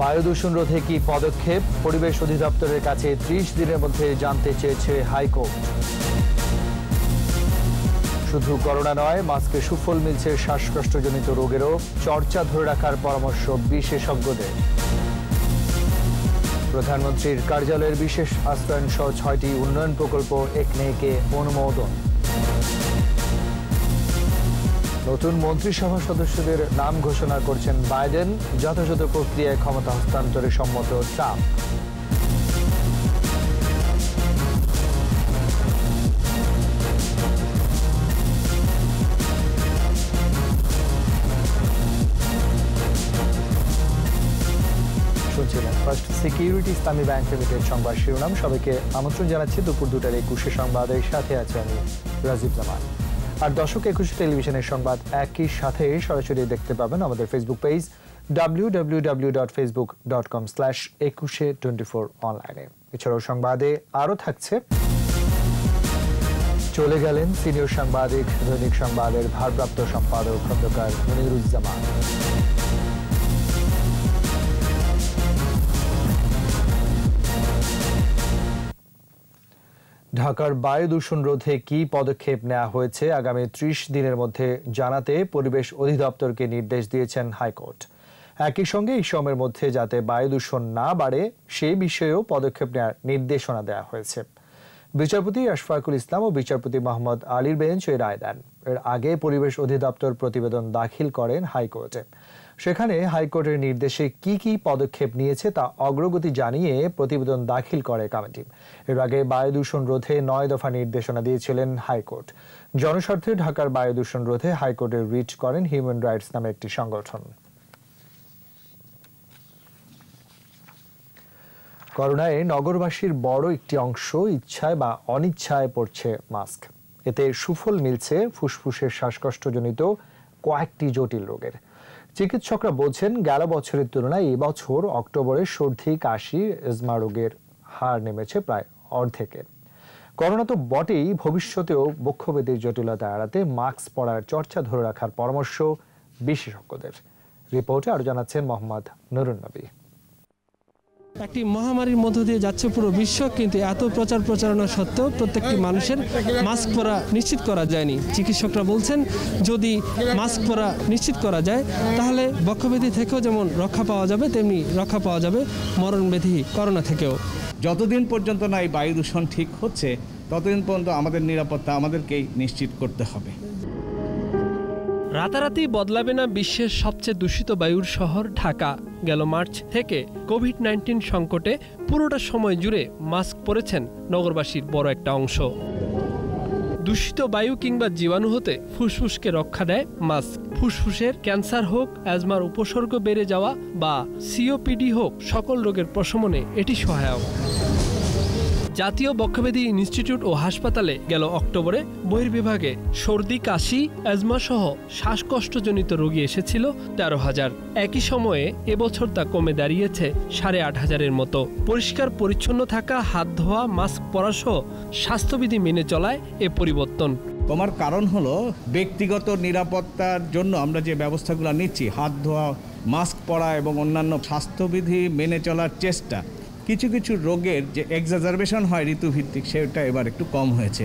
বায়ু দূষণ রোধে কি পদক্ষেপ? পরিবেশ অধিদপ্তরের কাছে ত্রিশ দিনের মধ্যে জানতে চেয়েছে হাইকোর্ট। শুধু করোনা নয়, মাস্কে সুফল মিলছে শ্বাসকষ্টজনিত রোগেরও। চর্চা ধরে রাখার পরামর্শ বিশেষজ্ঞদের। প্রধানমন্ত্রীর কার্যালয়ের বিশেষ আশ্রয়ন সহ ছয়টি উন্নয়ন প্রকল্প একনেকে অনুমোদন। নতুন মন্ত্রিসভা সদস্যদের নাম ঘোষণা করছেন বাইডেন। যথাযথ প্রক্রিয়ায় ক্ষমতা হস্তান্তরে সম্মত Trump First Security Islami Bank Limited সংবাদ শিরোনাম। সবাইকে আমন্ত্রণ জানাচ্ছি দুপুর দুটার একুশে সংবাদের সাথে আছে আমি রাজীব জামান। আর দর্শক একুশে টেলিভিশনের সংবাদ একই সাথে সরাসরি দেখতে পাবেন আমাদের Facebook page W W W dot Facebook dot com slash Ekushey twenty four অনলাইনে এছাড়াও সংবাদে আরও থাকছে। চলে গেলেন সিনিয়র সাংবাদিক, দৈনিক সংবাদের ভারপ্রাপ্ত সম্পাদক খন্দকার মনিরুজ্জামান। ঢাকার বায়ু দূষণ রোধে কি পদক্ষেপ নেওয়া হয়েছে আগামী ত্রিশ দিনের মধ্যে জানাতে পরিবেশ অধিদপ্তরকে নির্দেশ দিয়েছেন হাইকোর্ট। একই সঙ্গে এই সময়ের মধ্যে যাতে বায়ু দূষণ না বাড়ে সেই বিষয়েও পদক্ষেপ নেওয়ার নির্দেশনা দেওয়া হয়েছে। বিচারপতি আশফাকুল ইসলাম ও বিচারপতি মোহাম্মদ আলীর বেঞ্চ এই রায় দেন। এর আগে পরিবেশ অধিদপ্তর প্রতিবেদন দাখিল করেন হাইকোর্টে। সেখানে হাইকোর্টের নির্দেশে কি কি পদক্ষেপ নিয়েছে তা অগ্রগতি জানিয়ে প্রতিবেদন দাখিল করে কমিটি। এর আগে বায়ু দূষণ রোধে নয় দফা নির্দেশনা দিয়েছিলেন হাইকোর্ট। জনস্বার্থে ঢাকার বায়ু দূষণ রোধে হাইকোর্টে রিট করেন হিউম্যান রাইটস নামে একটি সংগঠন। করোনায় নগরবাসীর বড় একটি অংশ ইচ্ছায় বা অনিচ্ছায় পড়ছে মাস্ক। এতে সুফল মিলছে ফুসফুসের শ্বাসকষ্টজনিত কয়েকটি জটিল রোগের। চিকিৎসকরা বলছেন গেল বছরের তুলনায় এবছর অক্টোবরে সর্দি, কাশি, এজমা রোগের হার নেমেছে প্রায় অর্ধেকে। করোনা তো বটেই, ভবিষ্যতেও বক্ষবেদের জটিলতা এড়াতে মাস্ক পরার চর্চা ধরে রাখার পরামর্শ বিশেষজ্ঞদের। রিপোর্টে আরও জানাচ্ছেন মোহাম্মদ নুরুন নবী। একটি মহামারীর মধ্য দিয়ে যাচ্ছে পুরো বিশ্ব, কিন্তু এত প্রচার প্রচারণা সত্ত্বেও প্রত্যেকটি মানুষের মাস্ক পরা নিশ্চিত করা যায়নি। চিকিৎসকরা বলছেন, যদি মাস্ক পরা নিশ্চিত করা যায়, তাহলে বক্ষব্যাধি থেকেও যেমন রক্ষা পাওয়া যাবে, তেমনি রক্ষা পাওয়া যাবে মরণব্যাধি করোনা থেকেও। যতদিন পর্যন্ত না এই বায়ু দূষণ ঠিক হচ্ছে, ততদিন পর্যন্ত আমাদের নিরাপত্তা আমাদেরকেই নিশ্চিত করতে হবে। রাতারাতি বদলাবে না বিশ্বের সবচেয়ে দূষিত বায়ুর শহর ঢাকা। গেল মার্চ থেকে কোভিড নাইন্টিন সংকটে পুরোটা সময় জুড়ে মাস্ক পরেছেন নগরবাসীর বড় একটা অংশ। দূষিত বায়ু কিংবা জীবাণু হতে ফুসফুসকে রক্ষা দেয় মাস্ক। ফুসফুসের ক্যান্সার হোক, অ্যাজমার উপসর্গ বেড়ে যাওয়া বা সিওপিডি হোক, সকল রোগের প্রশমনে এটি সহায়ক। জাতীয় বক্ষব্যাধি ইনস্টিটিউট ও হাসপাতালে গেল অক্টোবরে বহির্বিভাগে সর্দি, কাশি অ্যাজমা সহ শ্বাসকষ্টজনিত রোগী এসেছিল তেরো হাজার। একই সময়ে এবছর তা কমে দাঁড়িয়েছে সাড়ে আট হাজারের মতো। পরিষ্কার, পরিচ্ছন্ন থাকা, হাত ধোয়া, মাস্ক পরা সহ স্বাস্থ্যবিধি মেনে চলায় এ পরিবর্তন। তোমার কারণ হলো ব্যক্তিগত নিরাপত্তার জন্য আমরা যে ব্যবস্থাগুলো নিচ্ছি, হাত ধোয়া, মাস্ক পরা এবং অন্যান্য স্বাস্থ্যবিধি মেনে চলার চেষ্টা। কিছু কিছু রোগের যে এক্সাজারবেশন হয় ঋতুভিত্তিক সেটা এবার একটু কম হয়েছে।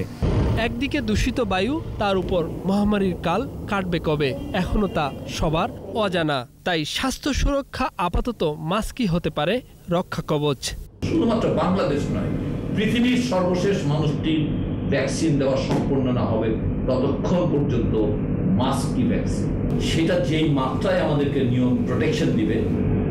একদিকে দূষিত বায়ু তার উপর মহামারীর কাল কাটবে কবে? এখনও তা সবার অজানা। তাই স্বাস্থ্য সুরক্ষা আপাতত মাস্কই হতে পারে রক্ষা কবচ। শুধুমাত্র বাংলাদেশ নয় পৃথিবীর সর্বশেষ মানুষটি ভ্যাকসিন দেওয়া সম্পূর্ণ না হবে ততক্ষণ পর্যন্ত মাস্কই ভ্যাকসিন সেটা যেই মাত্রায় আমাদেরকে নিয়ম প্রোটেকশন দিবে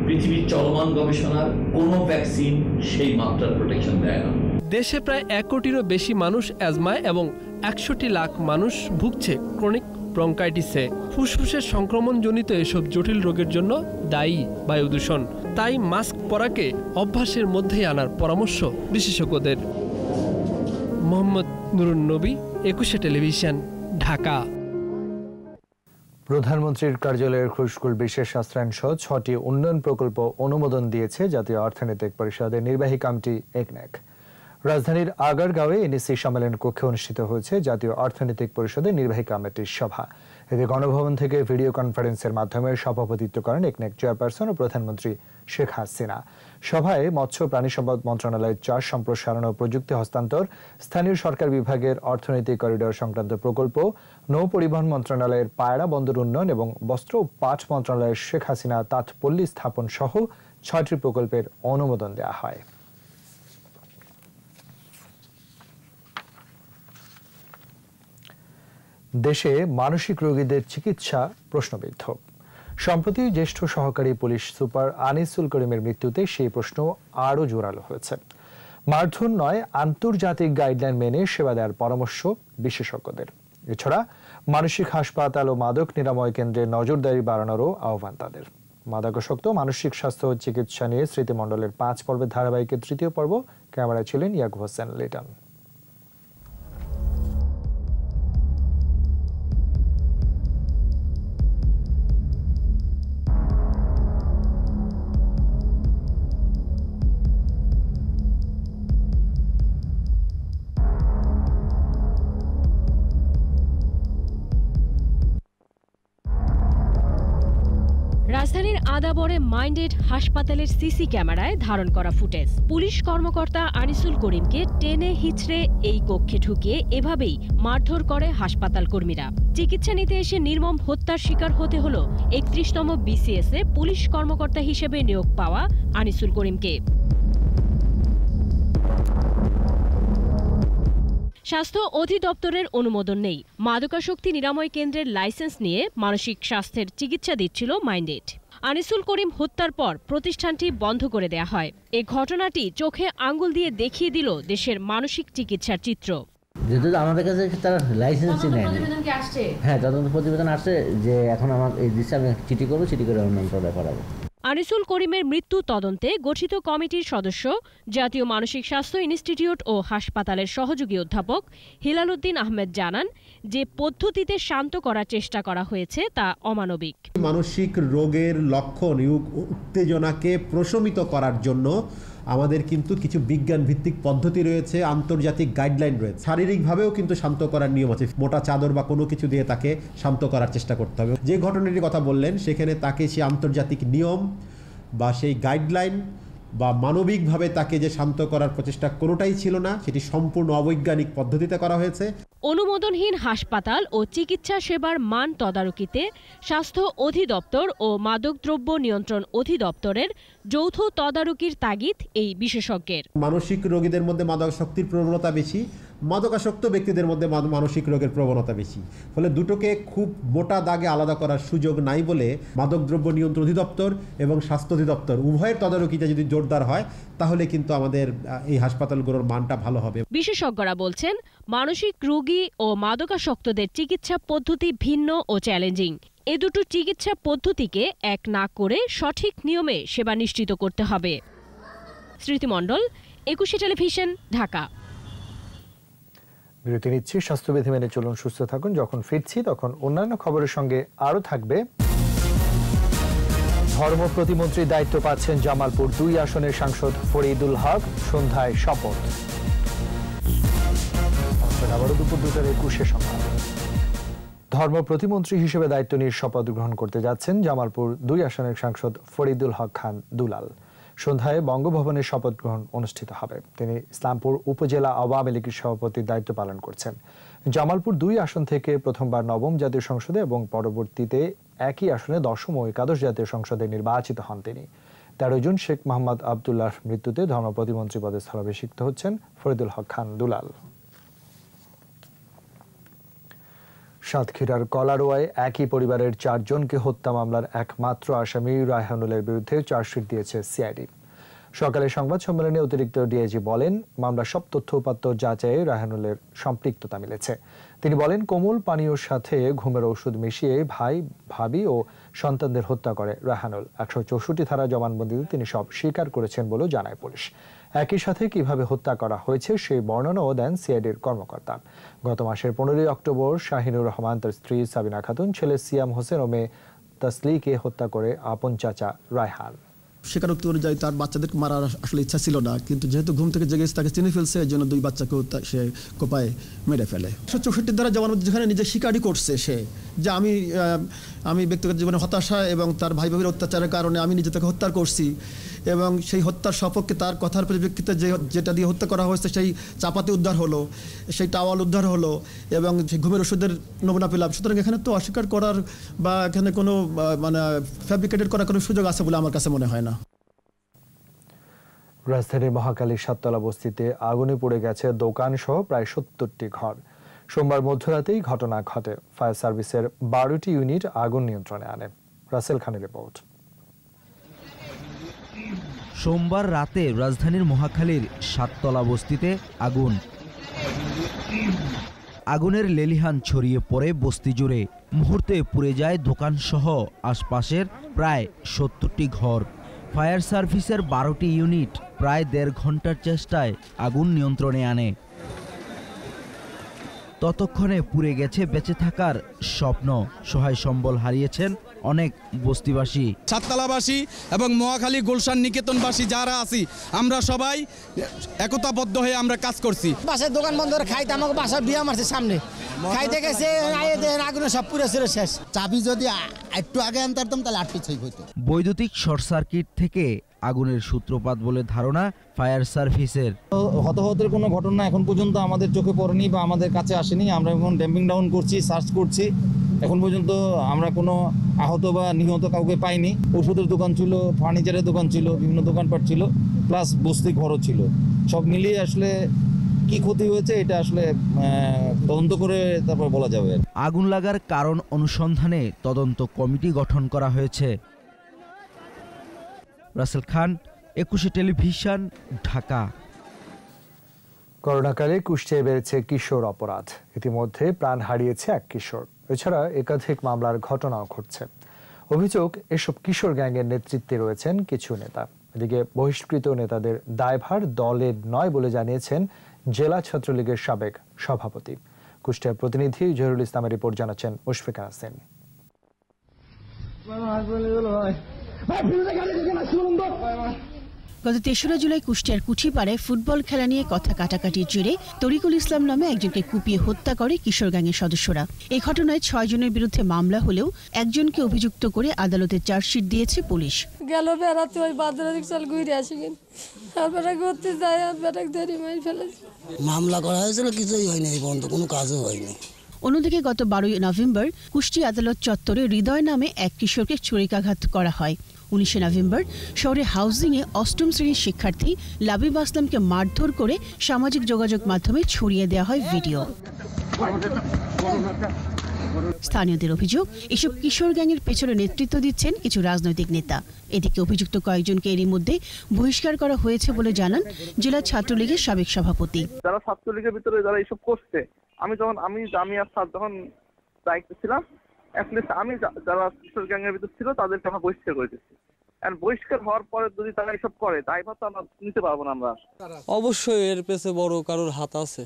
পৃথিবীর চলমান গবেষণার কোনো ভ্যাকসিন সেই মাত্রার প্রোটেকশন দেয় না। দেশে প্রায় এক কোটিরও বেশি মানুষ অ্যাজমায় এবং একষট্টি লাখ মানুষ ভুগছে ক্রনিক ব্রঙ্কাইটিসে ফুসফুসের সংক্রমণজনিত এসব জটিল রোগের জন্য দায়ী বায়ু দূষণ। তাই মাস্ক পরাকে অভ্যাসের মধ্যেই আনার পরামর্শ বিশেষজ্ঞদের। মোহাম্মদ নুরুন নবী, একুশে টেলিভিশন, ঢাকা। প্রধানমন্ত্রীর কার্যালয়ের খুশকুল বিশেষ আশ্রয়ন সহ ছটি উন্নয়ন প্রকল্প অনুমোদন দিয়েছে জাতীয় অর্থনৈতিক পরিষদের নির্বাহী কমিটি একনেক রাজধানীর আগারগাঁওয়ে এনএসি সম্মেলন কক্ষে অনুষ্ঠিত হয়েছে জাতীয় অর্থনৈতিক পরিষদের নির্বাহী কমিটির সভা। এতে গণভবন থেকে ভিডিও কনফারেন্সের মাধ্যমে সভাপতিত্ব করেন একনেক চেয়ারপারসন ও প্রধানমন্ত্রী শেখ হাসিনা। সভায় মৎস্য প্রাণী সম্পদ মন্ত্রণালয়ের চাষ, সম্প্রসারণ ও প্রযুক্তি হস্তান্তর, স্থানীয় সরকার বিভাগের অর্থনৈতিক করিডোর সংক্রান্ত প্রকল্প, নৌ পরিবহন মন্ত্রণালয়ের পায়রা বন্দর উন্নয়ন এবং বস্ত্র ও পাট মন্ত্রণালয়ের শেখ হাসিনা তাঁতপল্লী স্থাপন সহ ছয়টি প্রকল্পের অনুমোদন দেওয়া হয়। দেশে মানসিক রোগীদের চিকিৎসা প্রশ্নবিদ্ধ। সম্প্রতি জ্যেষ্ঠ সহকারী পুলিশ সুপার আনিসুল করিমের মৃত্যুতে সেই প্রশ্ন আরও জোরালো হয়েছে। মারধর নয়, আন্তর্জাতিক গাইডলাইন মেনে সেবা দেওয়ার পরামর্শ বিশেষজ্ঞদের। এছাড়া মানসিক হাসপাতাল ও মাদক নিরাময় কেন্দ্রে নজরদারি বাড়ানোরও আহ্বান তাদের। মাদকাসক্ত, মানসিক স্বাস্থ্য চিকিৎসা নিয়ে স্মৃতিমণ্ডলের পাঁচ পর্বের ধারাবাহিকের তৃতীয় পর্ব, ক্যামেরায় ছিলেন ইয়াকুব হোসেন লিটন। মাইন্ডেড হাসপাতালের সিসি ক্যামেরায় ধারণ করা ফুটেজ। পুলিশ কর্মকর্তা আনিসুল করিমকে টেনে হিচড়ে এই কক্ষে ঢুকিয়ে এভাবেই মারধর করে হাসপাতাল কর্মীরা। চিকিৎসা নিতে এসে নির্মম হত্যার শিকার হতে হল একত্রিশতম বিসিএস এ পুলিশ কর্মকর্তা হিসেবে নিয়োগ পাওয়া আনিসুল করিমকে। স্বাস্থ্য অধিদপ্তরের অনুমোদন নেই। মাদকাসক্তি নিরাময় কেন্দ্রের লাইসেন্স নিয়ে মানসিক স্বাস্থ্যের চিকিৎসা দিচ্ছিল মাইন্ডেড। আনিসুল করিম হত্যার পর প্রতিষ্ঠানটি বন্ধ করে দেয়া হয়। এ ঘটনাটি চোখে আঙ্গুল দিয়ে দেখিয়ে দিল দেশের মানসিক চিকিৎসার চিত্র। যেহেতু আমাদের কাছে তারা লাইসেন্সই নেয়নি। হ্যাঁ তদন্ত প্রতিবেদন আসছে যে এখন আমার এই দিচ্ছে আমি চিঠি করব চিঠি করে অন্য মন্ত্রণালয়ে পাঠাবো আনিসুল করিমের মৃত্যু তদন্তে গঠিত কমিটির সদস্য, জাতীয় মানসিক স্বাস্থ্য ইনস্টিটিউট ও হাসপাতালের সহযোগী অধ্যাপক হিলালুদ্দিন আহমেদ জানান যে পদ্ধতিতে শান্ত করার চেষ্টা করা হয়েছে তা অমানবিক। মানসিক রোগের লক্ষণ উত্তেজনাকে প্রশমিত করার জন্য আমাদের কিন্তু কিছু বিজ্ঞান ভিত্তিক পদ্ধতি রয়েছে, আন্তর্জাতিক গাইডলাইন রয়েছে। শারীরিকভাবেও কিন্তু শান্ত করার নিয়ম আছে। মোটা চাদর বা কোনো কিছু দিয়ে তাকে শান্ত করার চেষ্টা করতে হবে। যে ঘটনাটির কথা বললেন, সেখানে তাকে সেই আন্তর্জাতিক নিয়ম বা সেই গাইডলাইন বা মানবিকভাবে তাকে যে শান্ত করার প্রচেষ্টা কোনোটাই ছিল না সেটি সম্পূর্ণ অবৈজ্ঞানিক পদ্ধতিতে করা হয়েছে। অনুমোদনহীন হাসপাতাল ও চিকিৎসা সেবার মান তদারকিতে স্বাস্থ্য অধিদপ্তর ও মাদকদ্রব্য নিয়ন্ত্রণ অধিদপ্তরের যৌথ তদারকির তাগিদ এই বিশেষজ্ঞের। মানসিক রোগীদের মধ্যে মাদক শক্তির প্রবণতা বেশি মাদকাসক্ত ব্যক্তিদের মধ্যে মানসিক রোগের প্রবণতা বেশি। ফলে দুটোকে খুব মোটা দাগে আলাদা করার সুযোগ নাই বলে মাদকদ্রব্য নিয়ন্ত্রণ অধিদপ্তর এবং স্বাস্থ্য অধিদপ্তর উভয়ের তদারকিটা যদি জোরদার হয়, তাহলে কিন্তু আমাদের এই হাসপাতালগুলোর মানটা ভালো হবে। বিশেষজ্ঞরা বলছেন, মানসিক রোগী ও মাদকাসক্তদের চিকিৎসা পদ্ধতি ভিন্ন ও চ্যালেঞ্জিং। এ দুটো চিকিৎসা পদ্ধতিকে এক না করে সঠিক নিয়মে সেবা নিশ্চিত করতে হবে। স্মৃতিমণ্ডল, একুশে টেলিভিশন, ঢাকা। বিরতি নিচ্ছি। স্বাস্থ্যবিধি মেনে চলুন, সুস্থ থাকুন। যখন ফিরছি, তখন অন্যান্য খবরের সঙ্গে আরও থাকবে। ধর্ম প্রতিমন্ত্রীর দায়িত্ব পাচ্ছেন জামালপুর দুই আসনের সাংসদ ফরিদুল হক। সন্ধ্যায় শপথ। ধর্ম প্রতিমন্ত্রী হিসেবে দায়িত্ব নিয়ে শপথ গ্রহণ করতে যাচ্ছেন জামালপুর দুই আসনের সাংসদ ফরিদুল হক খান দুলাল। সন্ধ্যায় বঙ্গভবনে শপথ গ্রহণ অনুষ্ঠিত হবে। তিনি ইসলামপুর উপজেলা আওয়ামী লীগের সভাপতির দায়িত্ব পালন করছেন। জামালপুর দুই আসন থেকে প্রথমবার নবম জাতীয় সংসদে এবং পরবর্তীতে একই আসনে দশম ও একাদশ জাতীয় সংসদে নির্বাচিত হন তিনি। তেরো জুন শেখ মোহাম্মদ আবদুল্লাহর মৃত্যুতে ধর্ম প্রতিমন্ত্রী পদে স্থলাভিষিক্ত হচ্ছেন ফরিদুল হক খান দুলাল। সাতক্ষীরার কলারোয়ায় একই পরিবারের চারজনকে হত্যা মামলার একমাত্র আসামি রায়হানুলের বিরুদ্ধে চার্জশিট দিয়েছে সিআইডি। সকালে সংবাদ সম্মেলনে অতিরিক্ত ডিআইজি বলেন মামলা সব তথ্য উপাত্ত যাচাইয়ে রায়হানুলের সম্পৃক্ততা মিলেছে। তিনি বলেন, কোমল পানীয়র সাথে ঘুমের ওষুধ মিশিয়ে ভাই, ভাবি ও সন্তানদের হত্যা করে রাহানুল। একশো চৌষট্টি ধারা জবানবন্দিতে তিনি সব স্বীকার করেছেন বলেও জানায় পুলিশ। একই সাথে কীভাবে হত্যা করা হয়েছে সেই বর্ণনাও দেন সিআইডির কর্মকর্তা। গত মাসের পনেরোই অক্টোবর শাহিনুর রহমান তার স্ত্রী সাবিনা খাতুন, ছেলে সিয়াম হোসেন ও মেয়ে তাসলিকে হত্যা করে আপন চাচা রায়হান। স্বীকারোক্তি অনুযায়ী তার বাচ্চাদেরকে মারার আসলে ইচ্ছা ছিল না। কিন্তু যেহেতু ঘুম থেকে জেগে তাকে চিনে ফেলছে এই জন্য দুই বাচ্চাকেও সে কোপায় মেরে ফেলে। একশো চৌষট্টি দ্বারা জবান যেখানে নিজে স্বীকারই করছে সে, যে আমি আমি ব্যক্তিগত জীবনে হতাশা এবং তার ভাই ভাবির অত্যাচারের কারণে আমি নিজে তাকে হত্যা করছি এবং সেই হত্যার সপক্ষে তার কথার পরিপ্রেক্ষিতে যে, যেটা দিয়ে হত্যা করা হয়েছে সেই চাপাতি উদ্ধার হলো, সেই টাওয়াল উদ্ধার হলো এবং সেই ঘুমের ওষুধের নমুনা পেলাম। সুতরাং এখানে তো অস্বীকার করার বা এখানে কোনো মানে ফ্যাব্রিকেটেড করার কোনো সুযোগ আছে বলে আমার কাছে মনে হয় না। রাজধানীর মহাকালী সাততলা বস্তিতে আগুনে পড়ে গেছে দোকান সহ প্রায় সত্তরটি ঘর। সোমবার মধ্যরাতেই ঘটনা ঘটে। ফায়ার সার্ভিসের বারোটি ইউনিট আগুন নিয়ন্ত্রণে আনে। রাসেল খানের রিপোর্ট। সোমবার রাতে রাজধানীর মহাখালীর সাততলা বস্তিতে আগুন। আগুনের লেলিহান ছড়িয়ে পড়ে বস্তি জুড়ে। মুহূর্তে পুড়ে যায় দোকানসহ আশপাশের প্রায় সত্তরটি ঘর। ফায়ার সার্ভিসের বারোটি ইউনিট প্রায় দেড় ঘণ্টার চেষ্টায় আগুন নিয়ন্ত্রণে আনে। ততক্ষণে পুড়ে গেছে বেঁচে থাকার স্বপ্ন। সহায় সম্বল হারিয়েছেন অনেক বস্তিবাসী। সাততলাবাসী এবং মহাখালী গুলশান নিকেতনবাসী যারা আছি আমরা সবাই একতাবদ্ধ হয়ে আমরা কাজ করছি। বাসার দোকান বন্ধ করে খাইতে আমাকে বাসার বিয়া মারছে সামনে। খাইতে গেছে আগুনে সব পুরো ছিল শেষ। চাবি যদি একটু আগে আনতে পারতাম তাহলে আটটি ছয় হইতো। বৈদ্যুতিক শর্ট সার্কিট থেকে আগুনের সূত্রপাত বলে ধারণা ফায়ার সার্ভিসের। হতাহতের কোনো ঘটনা এখন পর্যন্ত আমাদের চোখে পড়েনি বা আমাদের কাছে আসেনি। আমরা এখন ড্যাম্পিং ডাউন করছি সার্চ করছি। এখন পর্যন্ত আমরা কোনো আহত বা নিহত কাউকে পাইনি। ওষুধের দোকান ছিল ফার্নিচারের দোকান ছিল বিভিন্ন দোকানপাট ছিল প্লাস বস্তি ঘরও ছিল। সব মিলিয়ে আসলে কি ক্ষতি হয়েছে এটা আসলে তদন্ত করে তারপর বলা যাবে আগুন লাগার কারণ অনুসন্ধানে তদন্ত কমিটি গঠন করা হয়েছে। রাসেল খান একুশে টেলিভিশন ঢাকা। করোনাকালে কুষ্টিয়ায় বেড়েছে কিশোর অপরাধ। ইতিমধ্যে প্রাণ হারিয়েছে এক কিশোর। এছাড়া একাধিক মামলার ঘটনাও ঘটছে অভিযোগ এসব কিশোর গ্যাংয়ের নেতৃত্বে রয়েছেন কিছু নেতা এদিকে বহিষ্কৃত নেতাদের দায়ভার দলের নয় বলে জানিয়েছেন জেলা ছাত্রলীগের সাবেক সভাপতি কুষ্টিয়ার প্রতিনিধি জহিরুল ইসলামের রিপোর্ট জানাচ্ছেন মুশফিকা হাসিন গত তেসরা জুলাই কুষ্টিয়ার কুঠিপাড়ায় ফুটবল খেলা নিয়ে কথা কাটাকাটির জেরে তরিকুল ইসলাম নামে একজনকে কুপিয়ে হত্যা করে কিশোর গ্যাংয়ের সদস্যরা। এই ঘটনায় ছয় জনের বিরুদ্ধে মামলা হলেও একজনকে অভিযুক্ত করে আদালতে চার্জশিট দিয়েছে পুলিশ। গেল বেড়াতে ওই বাদ্রাদিক চাল ঘুরে আসি বেটা ঘুরতে যায় আর বেটা ধরে মাই ফেলেছে। মামলা করা হয়েছিল কিছুই হয়নি এই পর্যন্ত কোনো কাজও হয়নি। অন্যদিকে গত বারোই নভেম্বর কুষ্টিয়া আদালত চত্বরে হৃদয় নামে এক কিশোরকে ছুরিকাঘাত করা হয়। উনিশে নভেম্বর শহরে হাউজিংয়ে অষ্টম শ্রেণির শিক্ষার্থী লাবিব আসলামকে মারধর করে সামাজিক যোগাযোগ মাধ্যমে ছড়িয়ে দেওয়া হয় ভিডিও। স্থানীয়দের অভিযোগ, এসব কিশোর গ্যাংয়ের পেছনে নেতৃত্ব দিচ্ছেন কিছু রাজনৈতিক নেতা। এদিকে অভিযুক্ত কয়েকজনকে এরই মধ্যে বহিষ্কার করা হয়েছে বলে জানান জেলা ছাত্রলীগের সাবেক সভাপতি। যারা ছাত্রলীগের ভিতরে যারা এইসব করছে, আমি যখন আমি আমি আর স্যার যখন দায়িত্বে ছিলাম আমি যারা কিশোর গ্যাংয়ের ভিতর ছিল, তাদেরকে আমরা বহিষ্কার করে দিচ্ছি বহিষ্কার হওয়ার পরে যদি তারা এসব করে দায়ভার তো আমরা নিতে পারব না আমরা। অবশ্যই এর পেছে বড় কারোর হাত আছে।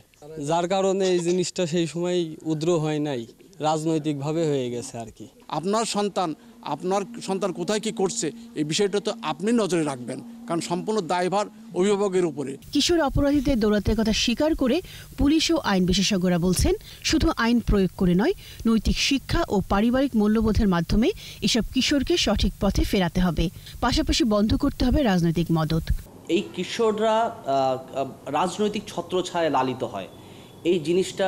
যার কারণে এই জিনিসটা সেই সময় উদ্র হয় নাই রাজনৈতিকভাবে হয়ে গেছে আর কি। আপনার সন্তান আপনার সন্তান কোথায় কি করছে এই বিষয়টা তো আপনি নজরে রাখবেন। কারণ সম্পূর্ণ দায়ভার অভিভাবকের উপরে। কিশোর অপরাধীদের দৌরাত্মের কথা স্বীকার করে পুলিশ ও আইন বিশেষজ্ঞরা বলছেন শুধু আইন প্রয়োগ করে নয় নৈতিক শিক্ষা ও পারিবারিক মূল্যবোধের মাধ্যমে এসব কিশোরকে সঠিক পথে ফেরাতে হবে। পাশাপাশি বন্ধ করতে হবে রাজনৈতিক মদত। এই কিশোররা রাজনৈতিক ছত্রছায়ায় লালিত হয়। এই জিনিসটা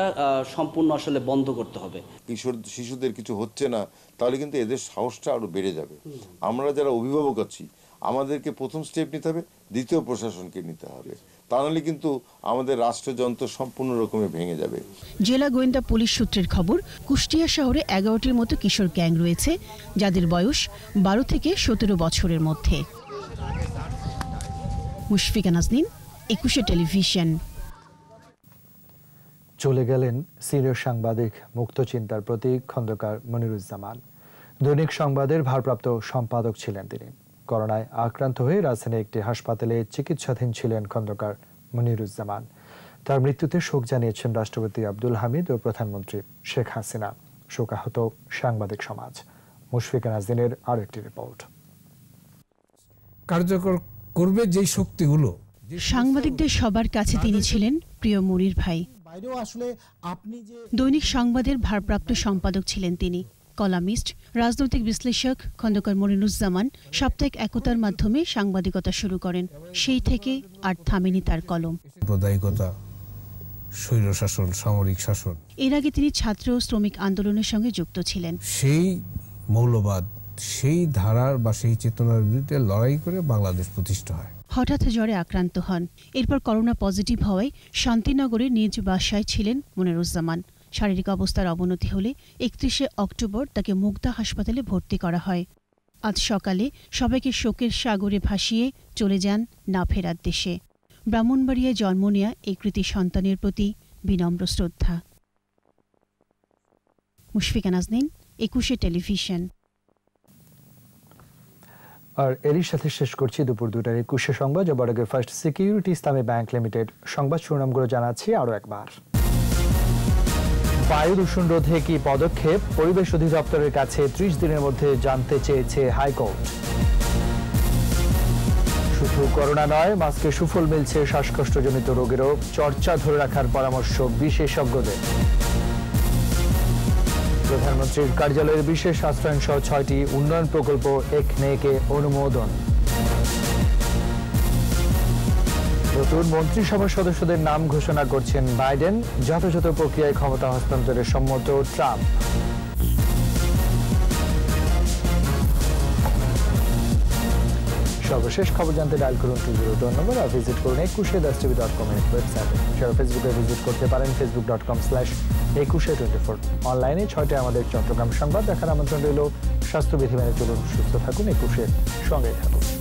সম্পূর্ণ আসলে বন্ধ করতে হবে। কিশোর শিশুদের কিছু হচ্ছে না তাহলে কিন্তু এদের সাহসটা আরও বেড়ে যাবে। আমরা যারা অভিভাবক আছি আমাদেরকে প্রথম স্টেপ নিতে হবে দ্বিতীয় প্রশাসনকে নিতে হবে। তা নাহলে কিন্তু আমাদের রাষ্ট্রযন্ত্র সম্পূর্ণ রকমে ভেঙে যাবে। জেলা গোয়েন্দা পুলিশ সূত্রের খবর কুষ্টিয়া শহরে এগারোটির মতো কিশোর গ্যাং রয়েছে যাদের বয়স বারো থেকে সতেরো বছরের মধ্যে। মুশফিকা নাজনীন একুশে টেলিভিশন। চলে গেলেন সিনিয়র সাংবাদিক মুক্ত চিন্তার প্রতীক খন্দকার মনিরুজ্জামান। দৈনিক সংবাদের ভারপ্রাপ্ত সম্পাদক ছিলেন তিনি। করোনায় আক্রান্ত হয়ে রাজধানীর একটি হাসপাতালে চিকিৎসাধীন ছিলেন খন্দকার মনিরুজ্জামান। তার মৃত্যুতে শোক জানিয়েছেন রাষ্ট্রপতি আব্দুল হামিদ ও প্রধানমন্ত্রী শেখ হাসিনা। শোকাহত সাংবাদিক সমাজ। মুশফিকা নাজদিনের আরেকটি রিপোর্ট। কার্যকর করবে যেই শক্তিগুলো। সাংবাদিকদের সবার কাছে তিনি ছিলেন প্রিয় মনির ভাই। বাইরেও আসলে আপনি যে দৈনিক সংবাদের ভারপ্রাপ্ত সম্পাদক ছিলেন তিনি। কলামিস্ট রাজনৈতিক বিশ্লেষক খন্দকার মনিরুজ্জামান সাপ্তাহিক একতার মাধ্যমে সাংবাদিকতা শুরু করেন। সেই থেকে আর থামেনি তার কলম। স্বৈরশাসন সামরিক শাসন। এর আগে তিনি ছাত্র ও শ্রমিক আন্দোলনের সঙ্গে যুক্ত ছিলেন। সেই মৌলবাদ সেই ধারার বা সেই চেতনার বিরুদ্ধে লড়াই করে বাংলাদেশ প্রতিষ্ঠা হয়। হঠাৎ জ্বরে আক্রান্ত হন। এরপর করোনা পজিটিভ হওয়ায় শান্তিনগরে নিজ বাসায় ছিলেন মনিরুজ্জামান। শারীরিক অবস্থার অবনতি হলে একত্রিশে অক্টোবর তাকে মুগদা হাসপাতালে ভর্তি করা হয়। আজ সকালে সবাইকে শোকের সাগরে ভাসিয়ে চলে যান না ফেরার দেশে। ব্রাহ্মণবাড়িয়ায় জন্ম নেয়া এই কৃতি সন্তানের প্রতি বিনম্র শ্রদ্ধা। মুশফিকা নাজনীন একুশে টেলিভিশন। আর এরই সাথে শেষ করছি দুপুর দুটার একুশে সংবাদ। জবাডকের first security Islami bank limited সংবাদ শিরোনামগুলো জানাচ্ছি আরও একবার। বায়ু দূষণ রোধে কি পদক্ষেপ? পরিবেশ অধিদপ্তরের কাছে ত্রিশ দিনের মধ্যে জানতে চেয়েছে হাইকোর্ট। শুধু করোনা নয়, মাস্কে সুফল মিলছে শ্বাসকষ্টজনিত রোগেরও চর্চা ধরে রাখার পরামর্শ বিশেষজ্ঞদের। প্রধানমন্ত্রীর কার্যালয়ের বিশেষ আশ্রয়ন সহ ছয়টি উন্নয়ন প্রকল্প এক নেকে অনুমোদন। নতুন মন্ত্রিসভার সদস্যদের নাম ঘোষণা করছেন বাইডেন। যথাযথ প্রক্রিয়ায় ক্ষমতা হস্তান্তরের সম্মত ট্রাম্প। সর্বশেষ খবর জানতে ডায়াল করুন টু জিরো টু নম্বর আর ভিজিট করুন Ekushey Das TV dot com এর ওয়েবসাইটে সেটা ফেসবুকে ভিজিট করতে পারেন Facebook dot com slash Ekushey twenty four অনলাইনে ছয়টায় আমাদের চট্টগ্রাম সংবাদ দেখার আমন্ত্রণ রইল। স্বাস্থ্যবিধি মেনে চলুন, সুস্থ থাকুন একুশের সঙ্গে থাকুন।